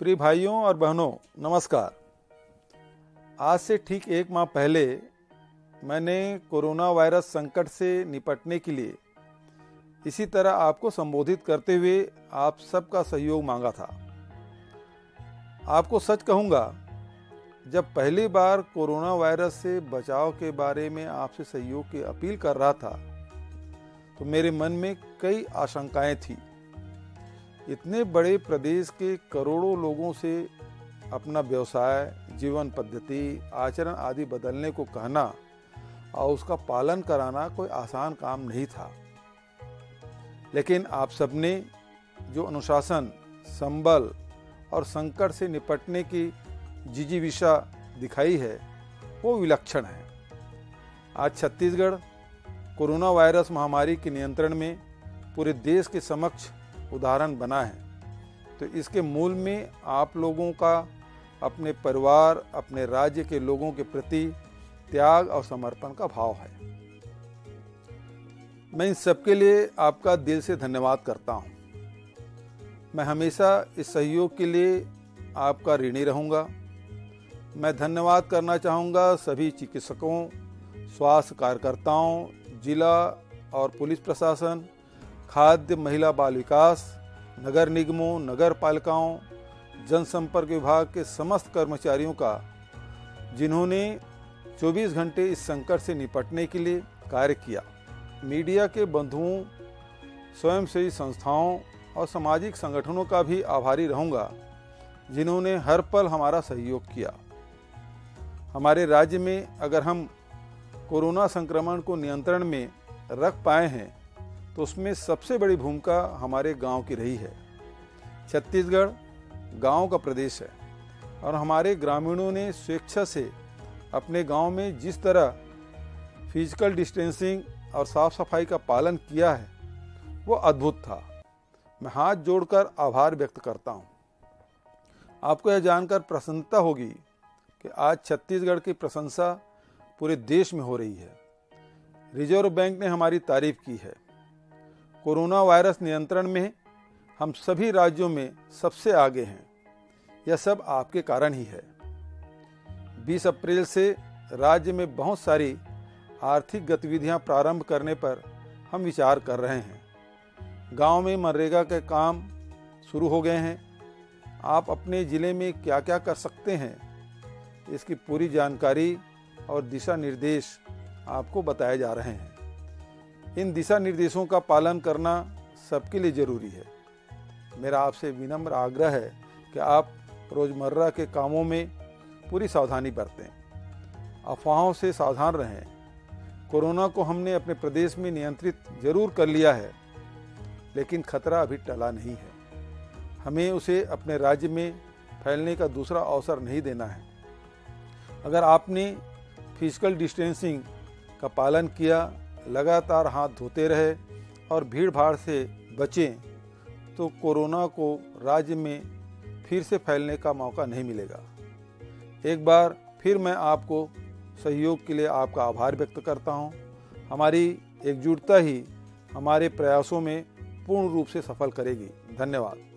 प्रिय भाइयों और बहनों, नमस्कार। आज से ठीक एक माह पहले मैंने कोरोना वायरस संकट से निपटने के लिए इसी तरह आपको संबोधित करते हुए आप सबका सहयोग मांगा था। आपको सच कहूँगा, जब पहली बार कोरोना वायरस से बचाव के बारे में आपसे सहयोग की अपील कर रहा था तो मेरे मन में कई आशंकाएँ थी। इतने बड़े प्रदेश के करोड़ों लोगों से अपना व्यवसाय, जीवन पद्धति, आचरण आदि बदलने को कहना और उसका पालन कराना कोई आसान काम नहीं था। लेकिन आप सबने जो अनुशासन, संबल और संकट से निपटने की जिजीविषा दिखाई है, वो विलक्षण है। आज छत्तीसगढ़ कोरोना वायरस महामारी के नियंत्रण में पूरे देश के समक्ष उदाहरण बना है। तो इसके मूल में आप लोगों का, अपने परिवार, अपने राज्य के लोगों के प्रति त्याग और समर्पण का भाव है। मैं इन सबके लिए आपका दिल से धन्यवाद करता हूँ। मैं हमेशा इस सहयोग के लिए आपका ऋणी रहूँगा। मैं धन्यवाद करना चाहूँगा सभी चिकित्सकों, स्वास्थ्य कार्यकर्ताओं, जिला और पुलिस प्रशासन खाद्य महिला बाल विकास, नगर निगमों, नगर पालिकाओं, जनसंपर्क विभाग के समस्त कर्मचारियों का, जिन्होंने 24 घंटे इस संकट से निपटने के लिए कार्य किया। मीडिया के बंधुओं, स्वयंसेवी संस्थाओं और सामाजिक संगठनों का भी आभारी रहूँगा, जिन्होंने हर पल हमारा सहयोग किया। हमारे राज्य में अगर हम कोरोना संक्रमण को नियंत्रण में रख पाए हैं तो उसमें सबसे बड़ी भूमिका हमारे गाँव की रही है। छत्तीसगढ़ गाँव का प्रदेश है और हमारे ग्रामीणों ने स्वेच्छा से अपने गाँव में जिस तरह फ़िज़िकल डिस्टेंसिंग और साफ़ सफ़ाई का पालन किया है, वो अद्भुत था। मैं हाथ जोड़कर आभार व्यक्त करता हूँ। आपको यह जानकर प्रसन्नता होगी कि आज छत्तीसगढ़ की प्रशंसा पूरे देश में हो रही है। रिज़र्व बैंक ने हमारी तारीफ़ की है। कोरोना वायरस नियंत्रण में हम सभी राज्यों में सबसे आगे हैं। यह सब आपके कारण ही है। 20 अप्रैल से राज्य में बहुत सारी आर्थिक गतिविधियाँ प्रारंभ करने पर हम विचार कर रहे हैं। गाँव में मनरेगा के काम शुरू हो गए हैं। आप अपने ज़िले में क्या क्या कर सकते हैं, इसकी पूरी जानकारी और दिशा निर्देश आपको बताए जा रहे हैं। इन दिशा निर्देशों का पालन करना सबके लिए ज़रूरी है। मेरा आपसे विनम्र आग्रह है कि आप रोज़मर्रा के कामों में पूरी सावधानी बरतें। अफवाहों से सावधान रहें। कोरोना को हमने अपने प्रदेश में नियंत्रित ज़रूर कर लिया है, लेकिन खतरा अभी टला नहीं है। हमें उसे अपने राज्य में फैलने का दूसरा अवसर नहीं देना है। अगर आपने फ़िज़िकल डिस्टेंसिंग का पालन किया लगातार हाथ धोते रहे और भीड़ भाड़ से बचें तो कोरोना को राज्य में फिर से फैलने का मौका नहीं मिलेगा। एक बार फिर मैं आपको सहयोग के लिए आपका आभार व्यक्त करता हूँ। हमारी एकजुटता ही हमारे प्रयासों में पूर्ण रूप से सफल करेगी। धन्यवाद।